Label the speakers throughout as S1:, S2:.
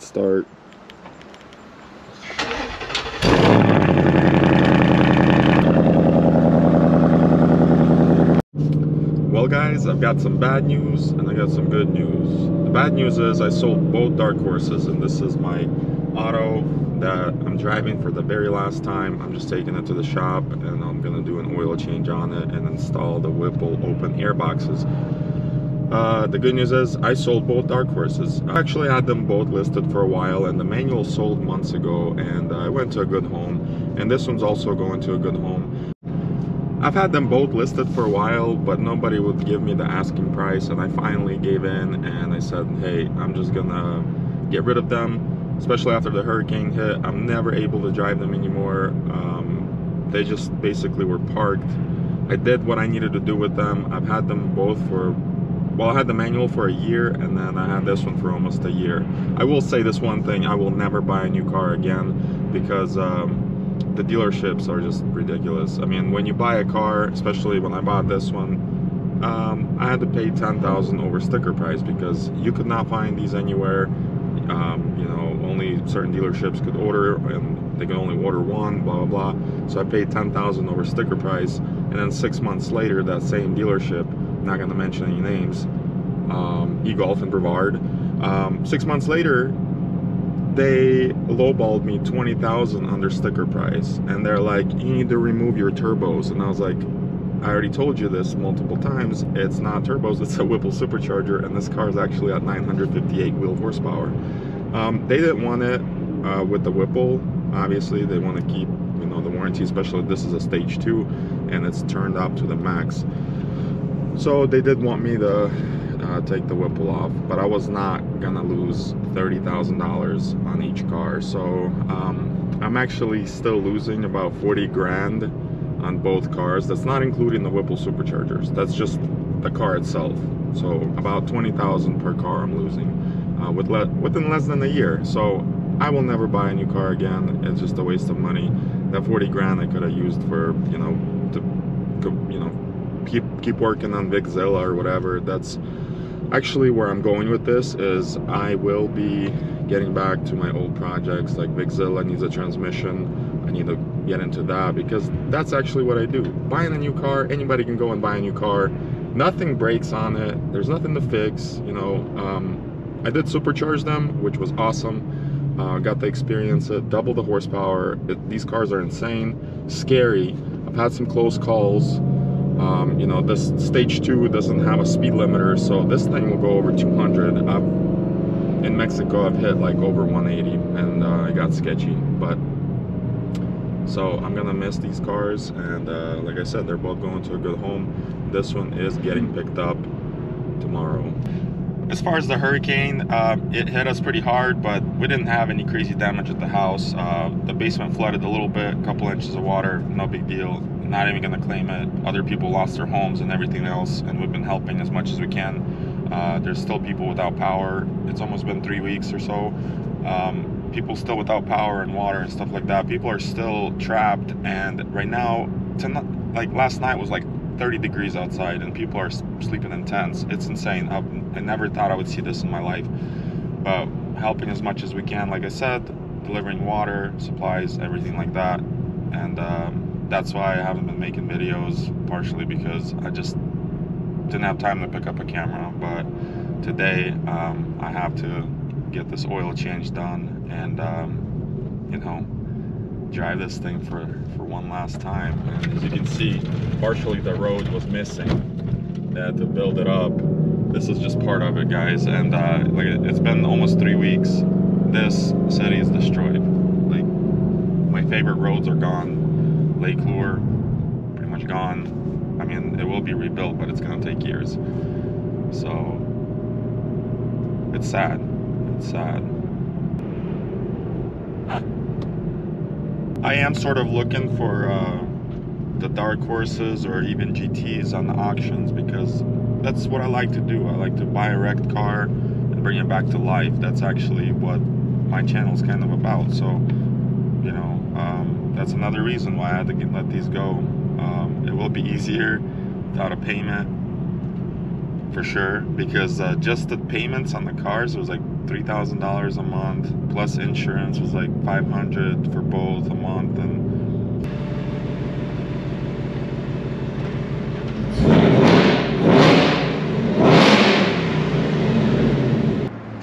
S1: start. Well guys, I've got some bad news and I got some good news. The bad news is I sold both dark horses and this is my auto that I'm driving for the very last time. I'm just taking it to the shop and I'm gonna do an oil change on it and install the Whipple open air boxes. Uh, the good news is I sold both dark horses. I actually had them both listed for a while and the manual sold months ago and I went to a good home and this one's also going to a good home. I've had them both listed for a while, but nobody would give me the asking price, and I finally gave in and I said, hey, I'm just gonna get rid of them, especially after the hurricane hit. I'm never able to drive them anymore. Um, they just basically were parked. I did what I needed to do with them. I've had them both for, well, I had the manual for a year, and then I had this one for almost a year. I will say this one thing, I will never buy a new car again because um, the dealerships are just ridiculous. I mean, when you buy a car, especially when I bought this one, um, I had to pay 10,000 over sticker price because you could not find these anywhere. Um, you know, only certain dealerships could order and they could only order one, blah, blah, blah. So I paid 10,000 over sticker price. And then six months later, that same dealership, not going to mention any names, um, e-golf and Brevard, um, six months later, they lowballed me 20,000 under sticker price and they're like you need to remove your turbos. And I was like I already told you this multiple times. It's not turbos it's a Whipple supercharger and this car is actually at 958 wheel horsepower. Um, they didn't want it uh, with the Whipple. Obviously they want to keep you know the warranty especially this is a stage 2 and it's turned up to the max so they did want me to uh, take the Whipple off, but I was not gonna lose $30,000 on each car. So um, I'm actually still losing about 40 grand on both cars. That's not including the Whipple superchargers. That's just the car itself. So about 20,000 per car I'm losing uh, with le within less than a year. So I will never buy a new car again. It's just a waste of money. That 40 grand I could have used for, you know, you know, keep keep working on Viczilla or whatever. That's actually where I'm going with this is I will be getting back to my old projects like Viczilla needs a transmission I need to get into that because that's actually what I do. Buying a new car anybody can go and buy a new car. Nothing breaks on it there's nothing to fix you know um, I did supercharge them which was awesome. Uh, got to experience it double the horsepower it, these cars are insane scary. I've had some close calls um, you know, this stage two doesn't have a speed limiter, so this thing will go over 200. I've, in Mexico, I've hit like over 180, and uh, I got sketchy. But so I'm gonna miss these cars, and uh, like I said, they're both going to a good home. This one is getting picked up tomorrow. As far as the hurricane, uh, it hit us pretty hard, but we didn't have any crazy damage at the house. Uh, the basement flooded a little bit, a couple inches of water, no big deal not even going to claim it. Other people lost their homes and everything else, and we've been helping as much as we can. Uh, there's still people without power. It's almost been three weeks or so. Um, people still without power and water and stuff like that. People are still trapped, and right now, tonight, like last night was like 30 degrees outside, and people are sleeping in tents. It's insane. I've, I never thought I would see this in my life. But helping as much as we can, like I said, delivering water, supplies, everything like that, and. Um, that's why I haven't been making videos, partially because I just didn't have time to pick up a camera. But today, um, I have to get this oil change done and, um, you know, drive this thing for, for one last time. And as you can see, partially the road was missing. They had to build it up. This is just part of it, guys. And uh, like it's been almost three weeks. This city is destroyed. Like my favorite roads are gone Lake Lure, pretty much gone. I mean, it will be rebuilt, but it's going to take years. So, it's sad. It's sad. I am sort of looking for uh, the dark horses or even GTs on the auctions because that's what I like to do. I like to buy a wrecked car and bring it back to life. That's actually what my channel is kind of about. So, you know, that's another reason why I had to get, let these go. Um, it will be easier without a payment for sure because uh, just the payments on the cars was like $3,000 a month plus insurance was like 500 for both a month and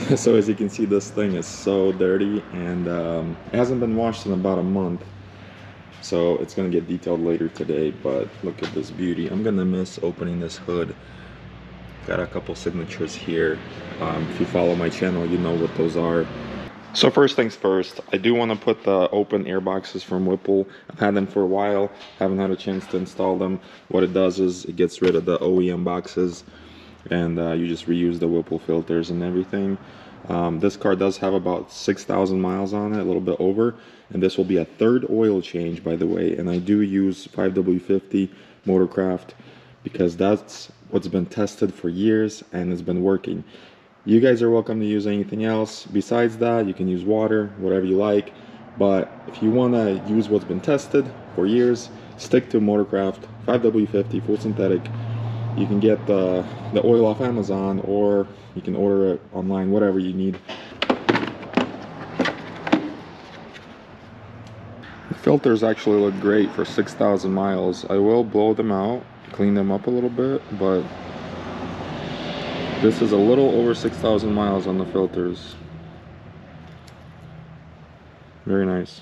S1: so as you can see this thing is so dirty and um, it hasn't been washed in about a month so it's gonna get detailed later today but look at this beauty. I'm gonna miss opening this hood. Got a couple signatures here. Um, if you follow my channel you know what those are. So first things first i do want to put the open air boxes from whipple. I've had them for a while haven't had a chance to install them. What it does is it gets rid of the oem boxes and uh, you just reuse the whipple filters and everything. Um, this car does have about 6,000 miles on it, a little bit over, and this will be a third oil change, by the way. And I do use 5W50 Motorcraft because that's what's been tested for years and it's been working. You guys are welcome to use anything else. Besides that, you can use water, whatever you like. But if you want to use what's been tested for years, stick to Motorcraft 5W50 full synthetic you can get the, the oil off Amazon or you can order it online, whatever you need. Filters actually look great for 6,000 miles. I will blow them out, clean them up a little bit, but this is a little over 6,000 miles on the filters. Very nice.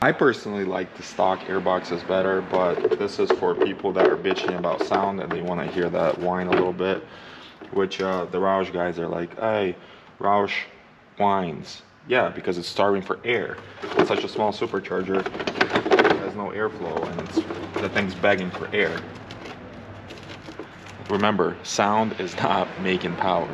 S1: I personally like the stock airboxes better, but this is for people that are bitching about sound and they want to hear that whine a little bit, which uh, the Roush guys are like, hey, Roush whines. Yeah, because it's starving for air. It's such a small supercharger, it has no airflow and it's, the thing's begging for air. Remember, sound is not making power.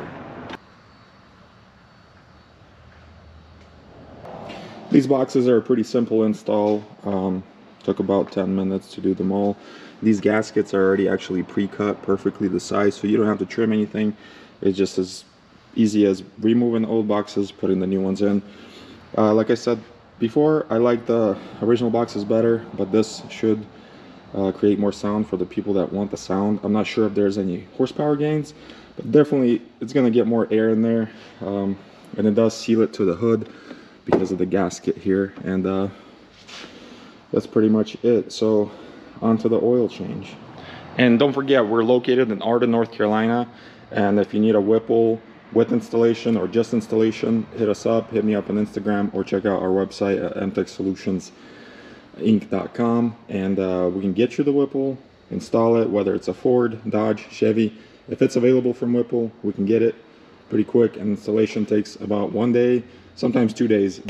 S1: These boxes are a pretty simple install. Um, took about 10 minutes to do them all. These gaskets are already actually pre-cut perfectly the size, so you don't have to trim anything. It just as easy as removing old boxes, putting the new ones in. Uh, like I said before, I like the original boxes better, but this should uh, create more sound for the people that want the sound. I'm not sure if there's any horsepower gains, but definitely it's going to get more air in there. Um, and it does seal it to the hood because of the gasket here and uh, that's pretty much it so onto the oil change and don't forget we're located in Arden North Carolina and if you need a Whipple with installation or just installation hit us up hit me up on Instagram or check out our website at mtechsolutionsinc.com and uh, we can get you the Whipple install it whether it's a Ford Dodge Chevy if it's available from Whipple we can get it pretty quick and installation takes about one day sometimes two days.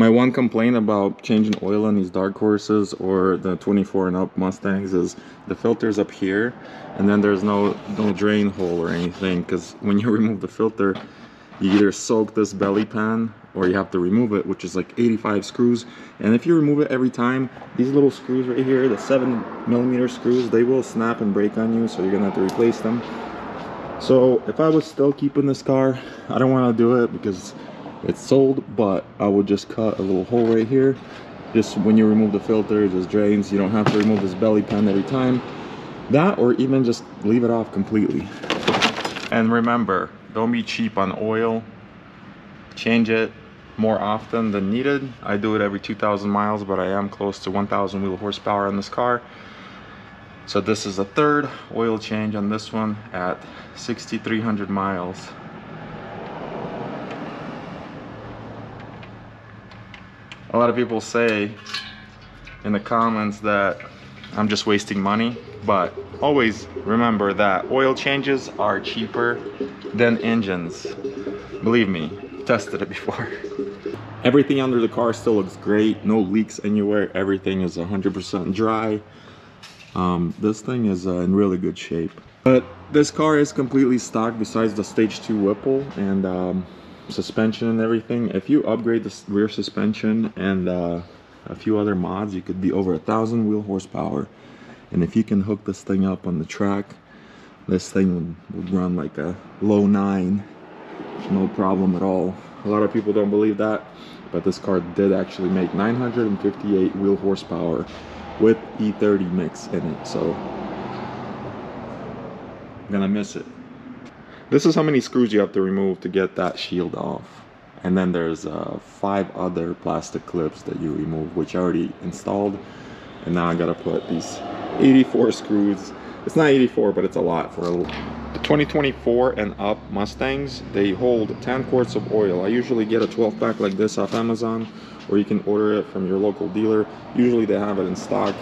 S1: My one complaint about changing oil on these dark horses or the 24 and up Mustangs is the filter's up here and then there's no no drain hole or anything because when you remove the filter you either soak this belly pan or you have to remove it which is like 85 screws. And if you remove it every time these little screws right here the 7 millimeter screws they will snap and break on you so you're gonna have to replace them. So if I was still keeping this car, I don't want to do it because it's sold, but I would just cut a little hole right here. Just when you remove the filter, it just drains. You don't have to remove this belly pan every time. That or even just leave it off completely. And remember, don't be cheap on oil. Change it more often than needed. I do it every 2,000 miles, but I am close to 1,000 wheel horsepower on this car. So this is a third oil change on this one at 6,300 miles. A lot of people say in the comments that I'm just wasting money, but always remember that oil changes are cheaper than engines. Believe me, tested it before. Everything under the car still looks great, no leaks anywhere, everything is 100% dry. Um, this thing is uh, in really good shape. But this car is completely stock besides the stage 2 Whipple and um, suspension and everything. If you upgrade the rear suspension and uh, a few other mods, you could be over a thousand wheel horsepower. And if you can hook this thing up on the track, this thing would, run like a low nine, no problem at all. A lot of people don't believe that, but this car did actually make 958 wheel horsepower with E30 mix in it. So I'm gonna miss it. This is how many screws you have to remove to get that shield off. And then there's uh, five other plastic clips that you remove, which I already installed. And now I gotta put these 84 screws. It's not 84, but it's a lot for a the 2024 and up Mustangs. They hold 10 quarts of oil. I usually get a 12 pack like this off Amazon, or you can order it from your local dealer. Usually they have it in stock.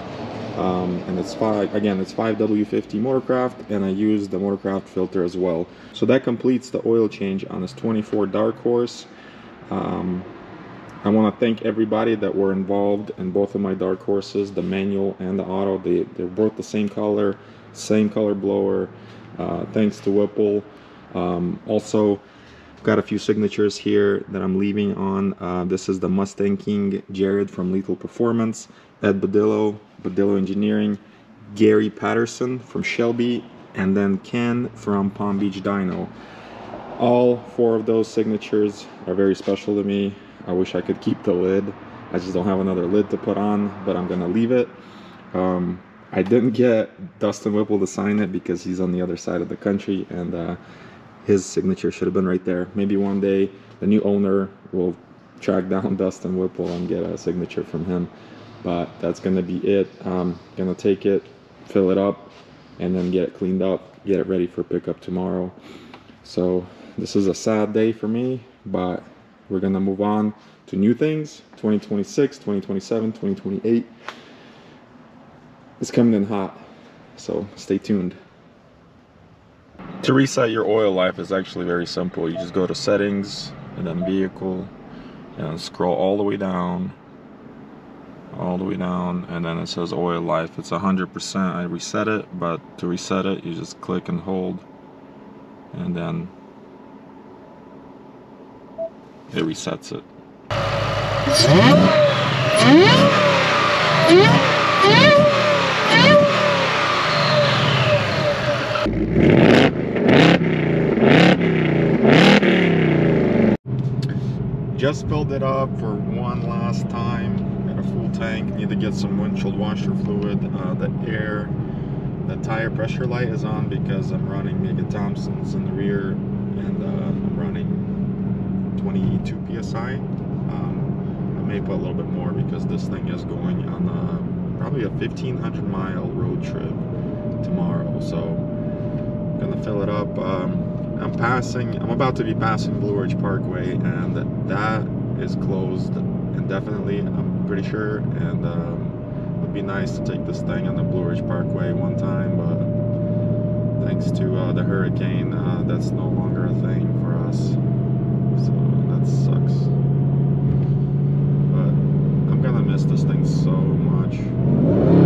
S1: Um, and it's five again it's 5w50 motorcraft and i use the motorcraft filter as well. So that completes the oil change on this 24 dark horse. Um, i want to thank everybody that were involved in both of my dark horses the manual and the auto. They, they're both the same color same color blower. Uh, thanks to whipple. Um, also got a few signatures here that i'm leaving on uh, this is the mustang king jared from lethal performance ed badillo Badillo Engineering, Gary Patterson from Shelby, and then Ken from Palm Beach Dyno. All four of those signatures are very special to me. I wish I could keep the lid. I just don't have another lid to put on, but I'm gonna leave it. Um, I didn't get Dustin Whipple to sign it because he's on the other side of the country and uh, his signature should have been right there. Maybe one day the new owner will track down Dustin Whipple and get a signature from him. But that's gonna be it. I'm gonna take it fill it up and then get it cleaned up get it ready for pickup tomorrow. So this is a sad day for me but we're gonna move on to new things. 2026 2027 2028 it's coming in hot so stay tuned to reset your oil life is actually very simple. You just go to settings and then vehicle and scroll all the way down all the way down and then it says oil life. It's 100% I reset it but to reset it you just click and hold and then it resets it hmm? Hmm? Hmm? Just filled it up for one last time Got a full tank. Need to get some windshield washer fluid. Uh, the air, the tire pressure light is on because I'm running Mickey Thompsons in the rear and uh, I'm running 22 psi. Um, I may put a little bit more because this thing is going on a, probably a 1500 mile road trip tomorrow. So I'm gonna fill it up. Um, I'm passing, I'm about to be passing Blue Ridge Parkway and that is closed indefinitely. I'm pretty sure. And um, it would be nice to take this thing on the Blue Ridge Parkway one time, but thanks to uh, the hurricane, uh, that's no longer a thing for us. So that sucks. But I'm gonna miss this thing so much.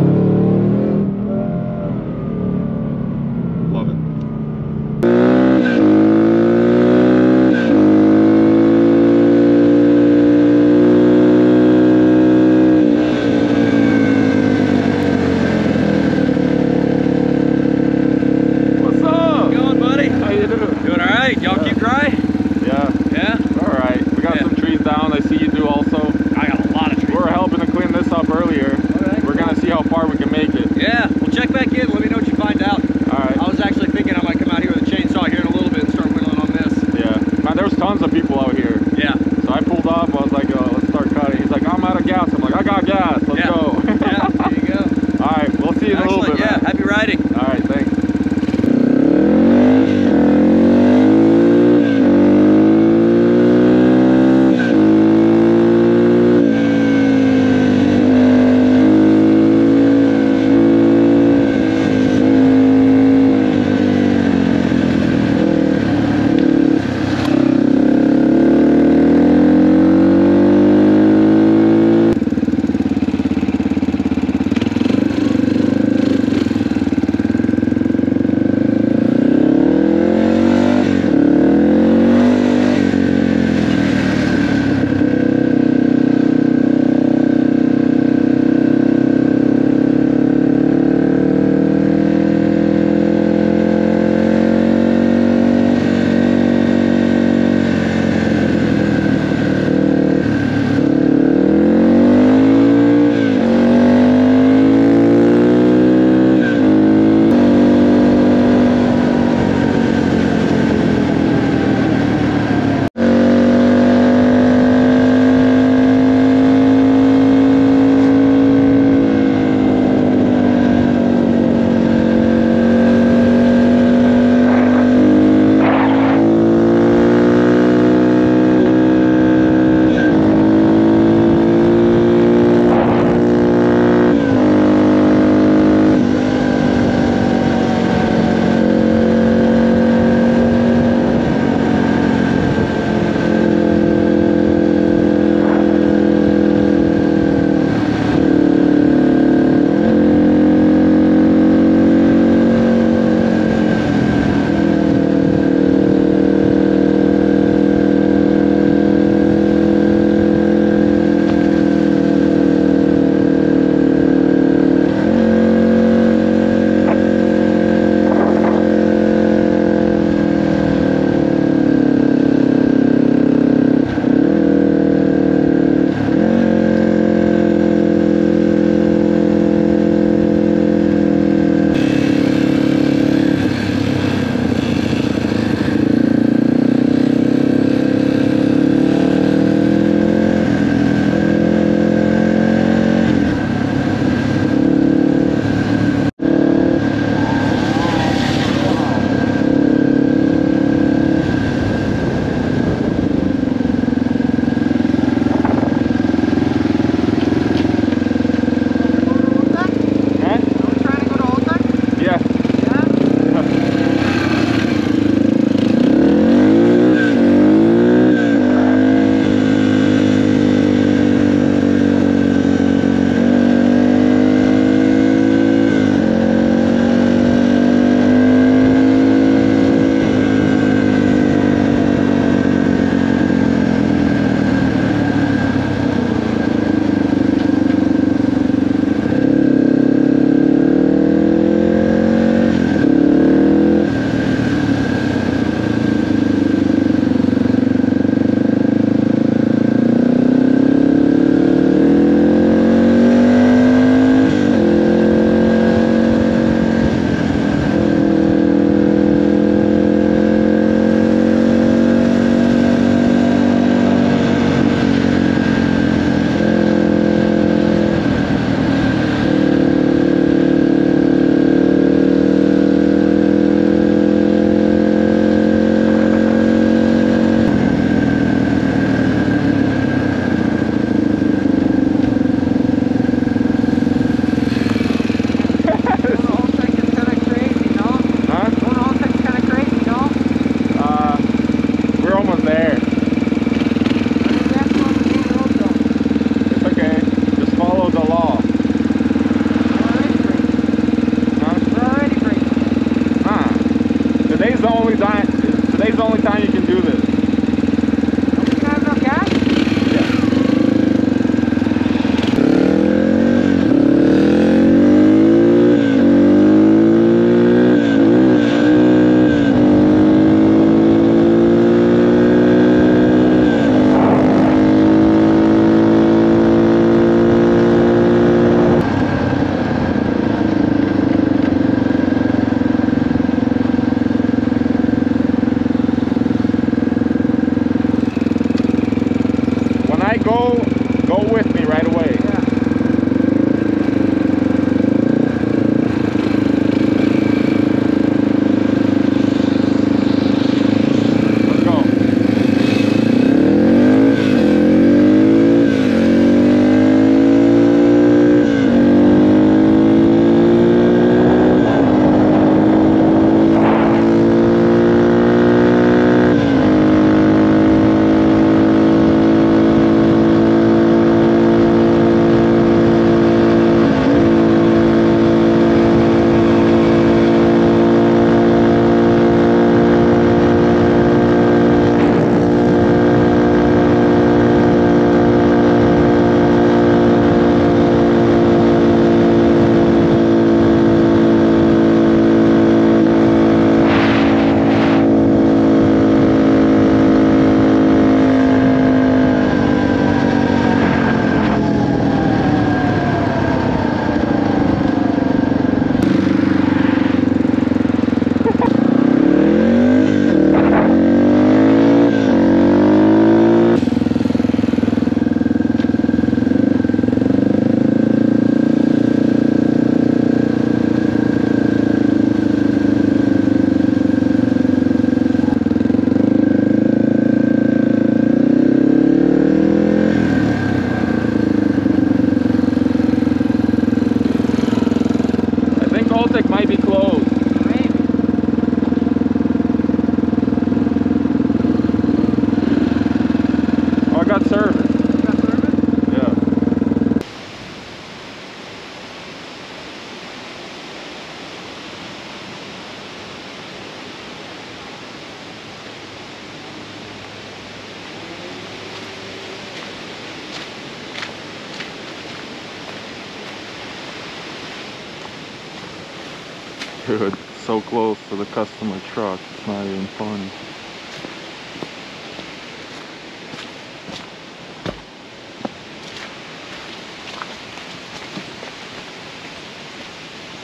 S1: Dude, so close to the customer truck. It's not even funny.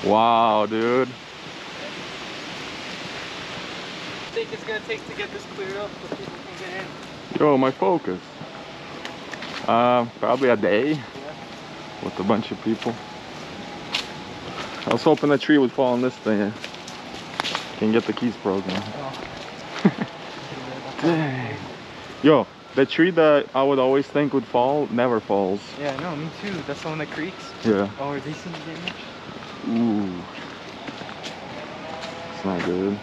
S1: Wow, dude.
S2: think it's gonna take to get this cleared up so people can get in?
S1: Yo, my focus. Uh, probably a day
S2: Yeah.
S1: with a bunch of people. I was hoping a tree would fall on this thing. Can get the keys broken. Dang. Yo, the tree that I would always think would fall never falls.
S2: Yeah, no, me too. That's the one that creaks.
S1: Yeah.
S2: Oh, are these things damaged?
S1: Ooh. It's not good.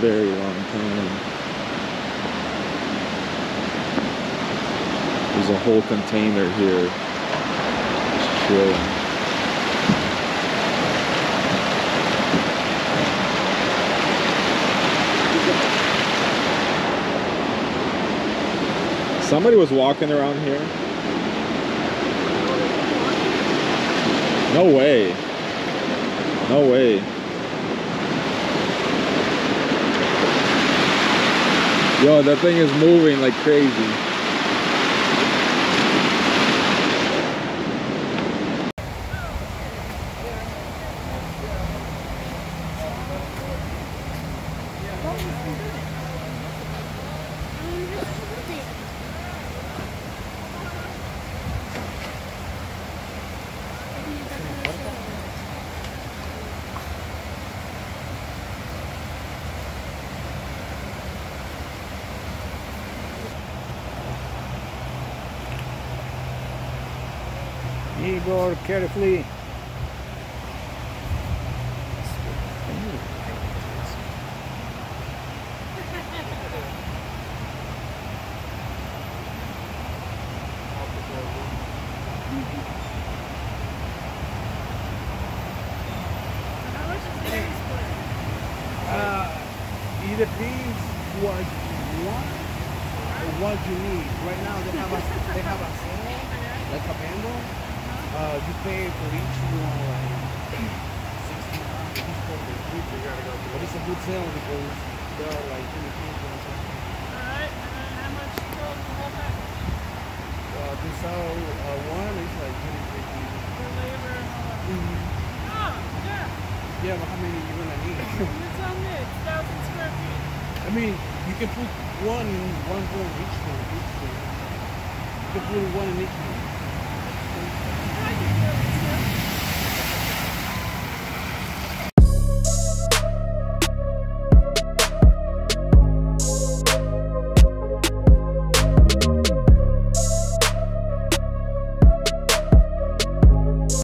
S1: Very long time. There's a whole container here. Just chilling. Somebody was walking around here. No way. No way. Yo, that thing is moving like crazy.
S3: Uh, it depends what you want or what you need. Right now they have a they have a sale, like a bundle. Uh, you pay for each one like sixty pounds each for the three. But it's a good sale because there are like two people.
S4: Alright, and then how much total the whole package?
S3: Uh, to sell uh, one is like twenty fifty.
S4: For labor and all that?
S3: Mm-hmm.
S4: Oh, yeah.
S3: Yeah, but how many you gonna need?
S4: Thousand square feet.
S3: I mean, you can put one in one room each room, each room. You can put one in each room.